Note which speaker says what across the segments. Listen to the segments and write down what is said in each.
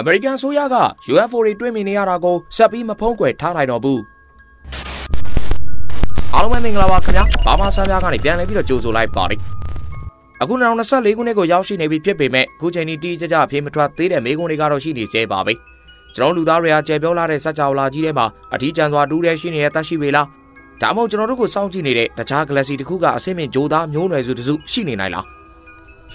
Speaker 1: အမေရိကန်ဆိုရက UFO တွေတွေ့မြင်နေရတာကိုဆက်ပြီးမဖုံးကွယ်ထားနိုင်တော့ဘူးအားလုံးပဲမင်္ဂလာပါခင်ဗျာဘာမှဆားပြားကနေပြန်လည်ပြီးတော့ကြိုဆိုလိုက်ပါတယ်အခု2024ခုနှစ်ကိုရောက်ရှိနေပြီဖြစ်ပေမဲ့အခုချိန်ထိတီးကြကြအပြေးမထွက်သေးတဲ့မိကုန်းတွေကတော့ရှိနေသေးပါပဲကျွန်တော်လူသားတွေကကျေပြောလာတဲ့စัจ java လာကြီးထဲမှာအထီးကျန်စွာတူးတဲ့ရှိနေတဲ့တက်ရှိပေလားဒါမှမဟုတ်ကျွန်တော်တို့ကိုစောင့်ကြည့်နေတဲ့တခြား galaxy တစ်ခုကအဆင့်မြင့်ဂျိုးသားမျိုးနွယ်စုတစုရှိနေနိုင်လား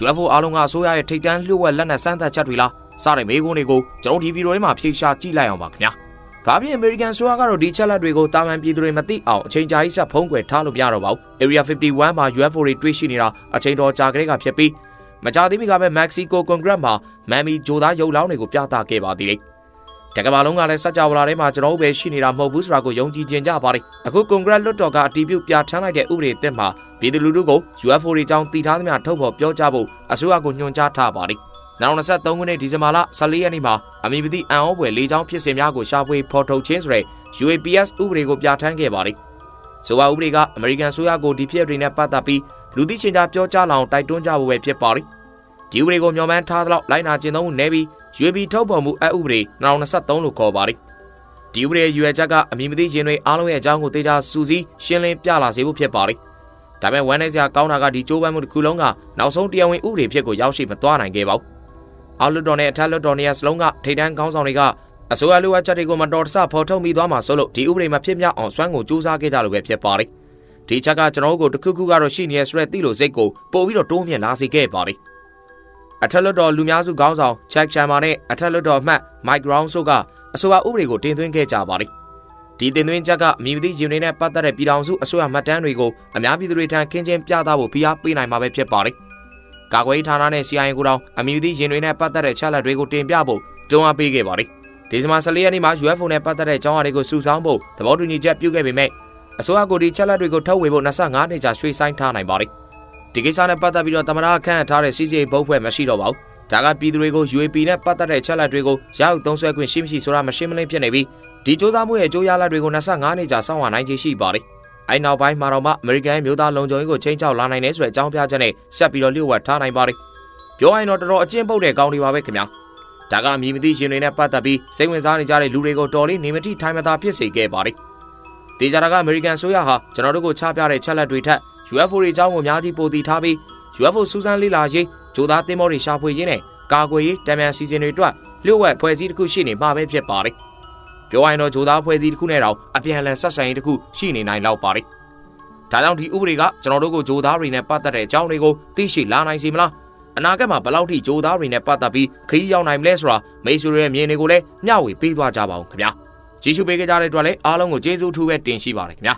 Speaker 1: UFO အားလုံးကအစိုးရရဲ့ထိတ်တန်းလျှို့ဝှက်လက်နက်စမ်းသပ်ချက်တွေလား စတဲ့မေးခွန်းတွေကိုကျွန်တော်ဒီဗီဒီယိုထဲမှာဖြေရှာကြည့်လိုက်အောင်ပါခင်ဗျာ။ဒါပြင် American ဆိုရကတော့ဒီချက်လက်တွေကိုတာမန်ပြည်သူတွေမသိအောင်အချိန်ကြာကြီးဆက်ဖုံးကွယ်ထားလို့မရတော့ပါဘူး။ Area 51မှာ UFO တွေတွေ့ရှိနေတာအချိန်တော်ကြာကလေးကဖြစ်ပြီးမကြာသေးမီကပဲ Mexico Congress မှာမမ်မီဂျိုသားရုပ်လောင်းတွေကိုပြသခဲ့ပါသေးတယ်။တကဘာလုံးကလည်းစัจ java လာထဲမှာကျွန်တော်တို့ပဲရှိနေတာမဟုတ်ဘူးဆိုတာကိုယုံကြည်ကျင်ကြပါတယ်။အခု Congress လွှတ်တော်ကအတည်ပြုပြဋ္ဌာန်းလိုက်တဲ့ဥပဒေအသစ်မှာပြည်သူလူထုကို UFO တွေကြောင်းတည်ထားသမျှထုတ်ဖော်ပြောကြားဖို့အစိုးရကညွှန်ကြားထားပါတယ်။ 2023ခုနှစ်ဒီဇင်ဘာလ14ရက်နေ့မှာအမည်မသိအန်ဩပွဲလေးချောင်းဖြစ်စဉ်များကိုရှာဖွေဖော်ထုတ်ခြင်းဆိုတဲ့ UAPS ဥပဒေကိုပြဋ္ဌာန်းခဲ့ပါတယ်။ဆိုပါဥပဒေကအမေရိကန်ဆိုရကိုဒီဖြစ်တွေနဲ့ပတ်သက်ပြီးလူသိရှင်ကြားပြောကြားလောင်တိုက်တွန်းကြဖို့ပဲဖြစ်ပါတယ်။ဒီဥပဒေကိုမျှော်မှန်းထားသလောက်လိုက်နာကျင့်သုံးမှုနေပြီး UAP ထုတ်ဖော်မှုအဥပဒေ2023လို့ခေါ်ပါတယ်။ဒီဥပဒေရွယ်ချက်ကအမည်မသိခြင်းတွေအားလုံးရဲ့အကြောင်းကိုသိကြစူးစီးရှင်းလင်းပြလာစေဖို့ဖြစ်ပါတယ်။ဒါပေမဲ့ဝန်နေစရာကောင်းတာကဒီကြိုးပမ်းမှုတစ်ခုလုံးကနောက်ဆုံးတရားဝင်ဥပဒေဖြစ်ကိုရောက်ရှိမသွားနိုင်ခဲ့ပါဘူး အောက်လွတ်တော်နဲ့အထက်လွတ်တော်နေရာစလုံးကထိတ်တန်းခေါင်းဆောင်တွေကအစိုးရလူဝတ်ချက်တွေကိုမတော်တဆဖော်ထုတ်မိသွားမှာဆိုလို့ဒီဥပဒေမှာဖြစ်မြောက်အောင်စွမ်းကိုစူးစမ်းခဲ့ကြလို့ပဲဖြစ်ပါတယ်။ဒီချက်ကကျွန်တော်တို့ကိုတခုခုကတော့ရှိနေရဆိုတဲ့သိလို့စိတ်ကိုပို့ပြီးတော့တိုးမြင့်လာစေခဲ့ပါတယ်။အထက်လွတ်တော်လူများစုခေါင်းဆောင်ချက်ချန်မာနဲ့အထက်လွတ်တော်အမှတ်မိုက်ဂရောင်းဆိုကအဆိုပါဥပဒေကိုတင်သွင်းခဲ့ကြပါတယ်။ဒီတင်သွင်းချက်ကအမည်မသိယူနေနဲ့ပတ်သက်တဲ့ပြည်ထောင်စုအစိုးရမှတ်တမ်းတွေကိုအများပြည်သူတွေထံခင်းချင်းပြသဖို့ဖိအားပေးနိုင်မှာပဲဖြစ်ပါတယ်။ ကာကွယ်ရေးဌာနနဲ့ CIA ကိုတောင်အမည်မသိရင်တွေနဲ့ပတ်သက်တဲ့ချက်လက်တွေကိုတင်ပြဖို့တွန်းအားပေးခဲ့ပါတယ်။ဒီဇင်ဘာ14ရက်နေ့မှာ UFO နဲ့ပတ်သက်တဲ့အကြောင်းအရာတွေကိုစုဆောင်းဖို့သဘောတူညီချက်ပြုခဲ့ပေမဲ့အစိုးရကဒီချက်လက်တွေကိုထုတ်ဝေဖို့25နှစ်ကြာရွှေ့ဆိုင်းထားနိုင်ပါတယ်။ဒီကိစ္စနဲ့ပတ်သက်ပြီးတော့သမရခန့်ထားတဲ့ CCA ဘုတ်ဖွဲ့မရှိတော့ပါဘူး။ဒါကပြည်သူတွေကို UAP နဲ့ပတ်သက်တဲ့ချက်လက်တွေကိုရအောင်သုံးစွဲခွင့်ရှိမရှိဆိုတာမရှင်းမလင်းဖြစ်နေပြီးဒီစ조사မှုရဲ့အကျိုးရလဒ်တွေကို25နှစ်ကြာစောင့်ရနိုင်ခြေရှိပါတယ်။ အဲနောက်ပိုင်းမှာတော့မှအမေရိကန်မျိုးသားလုံခြုံရေးကိုချိန်ချောက်လာနိုင်တယ်ဆိုတဲ့အကြောင်းပြချက်နဲ့ဆက်ပြီးတော့လျှို့ဝှက်ထားနိုင်ပါတယ်။ပြောရရင်တော့တော်တော်အကျဉ်းပုတ်တဲ့ကောင်းတွေပါပဲခင်ဗျာ။ဒါကမြည်မသိရှင်တွေနဲ့ပတ်သက်ပြီးစိတ်ဝင်စားနေကြတဲ့လူတွေကိုတော်လေးနေမတိထိုင်မသာဖြစ်စေခဲ့ပါတယ်။ဒေကြတာကအမေရိကန်ဆိုရဟာကျွန်တော်တို့ကိုချပြတဲ့ချက်လက်တွေထက် UFO တွေအကြောင်းကိုအများကြီးပိုတည်ထားပြီး UFO စူးစမ်းလေ့လာရေးဂျိုသားသင်းမောတွေရှာဖွေရေးနဲ့ကာကွယ်ရေးတံမြန်စီစဉ်တွေအတွက်လျှို့ဝှက်ဖွဲ့စည်းတစ်ခုရှိနေမှာပဲဖြစ်ပါတယ်။ ပြောရရင်တော့ဂျိုသားဖွဲ့စည်းတစ်ခုနဲ့တော့အပြန်အလှန်ဆက်ဆံရေးတစ်ခုရှိနေနိုင်လောက်ပါတယ်။ဒါကြောင့်ဒီဥပဒေကကျွန်တော်တို့ကိုဂျိုသားတွေနဲ့ပတ်သက်တဲ့အကြောင်းတွေကိုသိရှိလာနိုင်စေမလားအနာဂတ်မှာဘယ်လောက်ထိဂျိုသားတွေနဲ့ပတ်သက်ပြီးခရီးရောက်နိုင်မလဲဆိုတာမိတ်ဆွေတွေရဲ့မြင်တွေကိုလည်းမျှဝေပေးသွားကြပါဦးခင်ဗျာကြည့်ရှုပေးကြတဲ့အတွက်လည်းအားလုံးကိုကျေးဇူးထူးပဲတင်ရှိပါတယ်ခင်ဗျာ